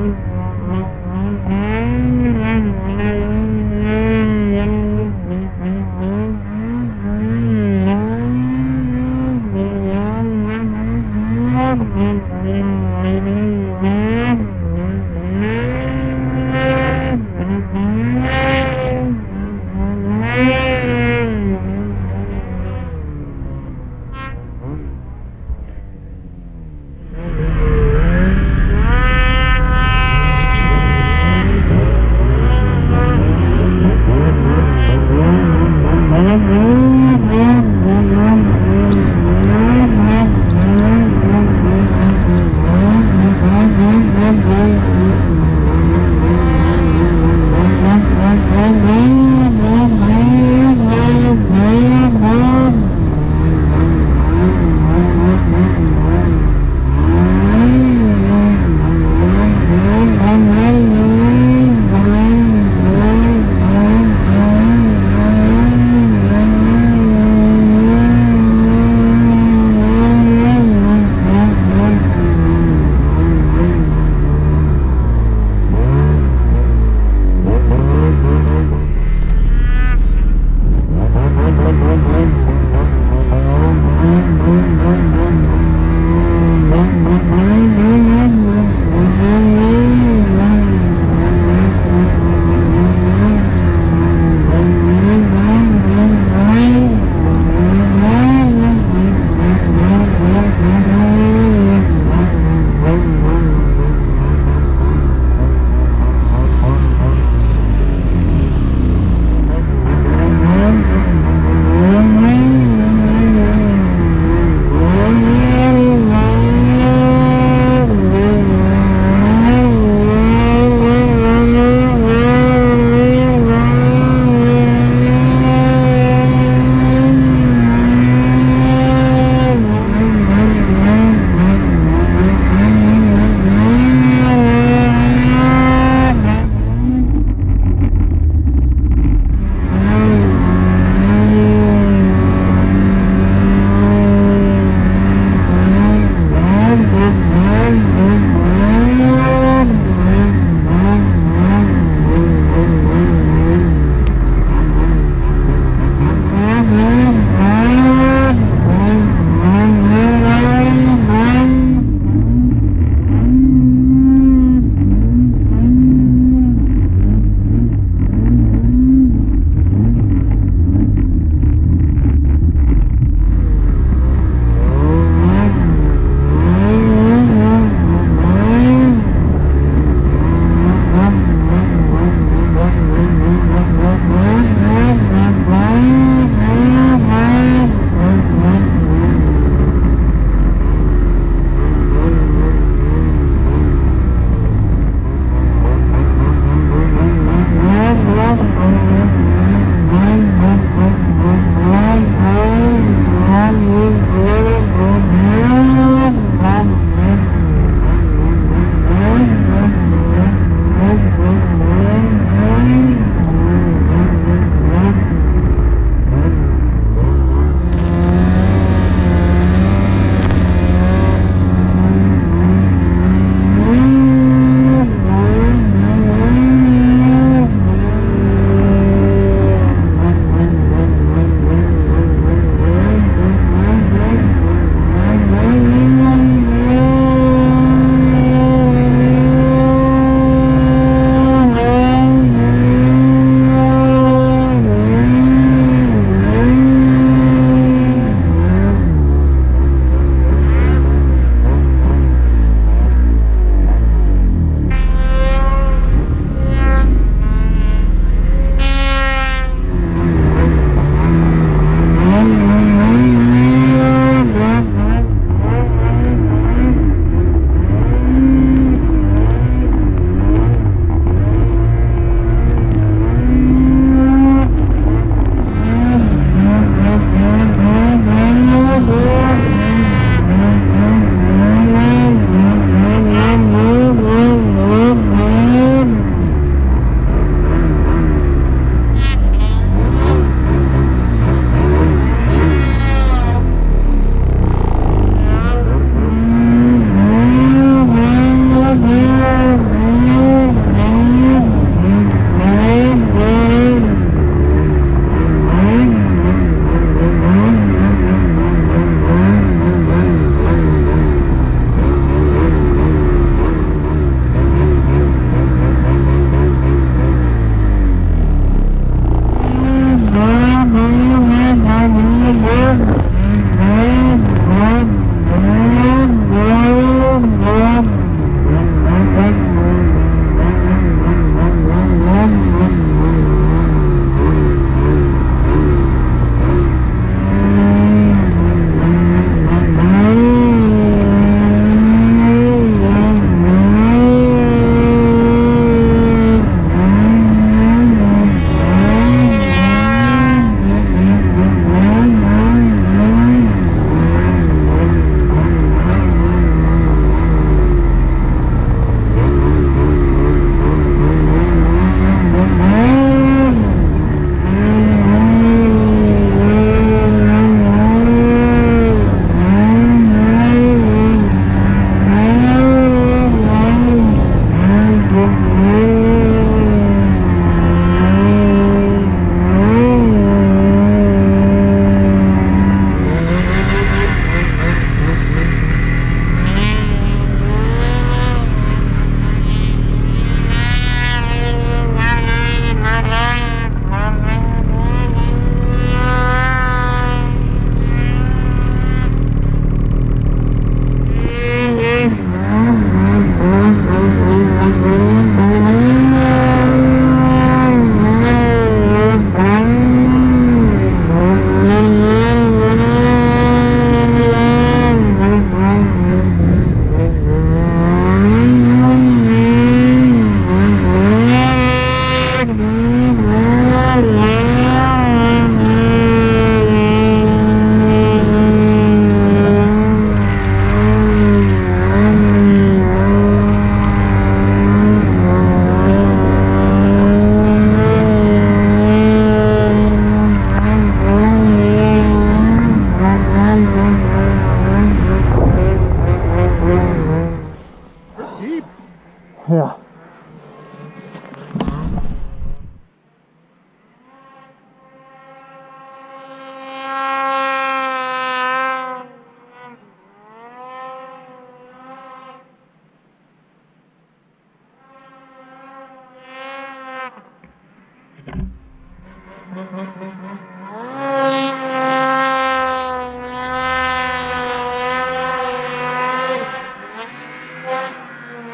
Mm-hmm.